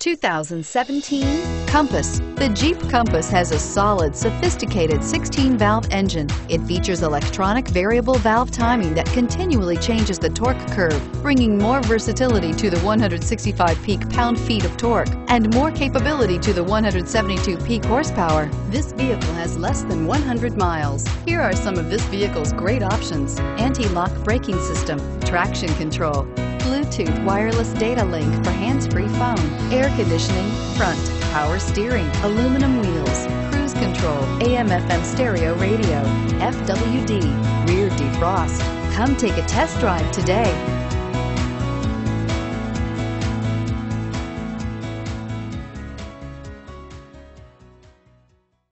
2017 Compass. The Jeep Compass has a solid, sophisticated 16-valve engine. It features electronic variable valve timing that continually changes the torque curve, bringing more versatility to the 165 peak pound-feet of torque and more capability to the 172 peak horsepower. This vehicle has less than 100 miles. Here are some of this vehicle's great options. Anti-lock braking system, traction control, Bluetooth wireless data link for hands-free phone, air conditioning, front, power steering, aluminum wheels, cruise control, AM FM stereo radio, FWD, rear defrost. Come take a test drive today.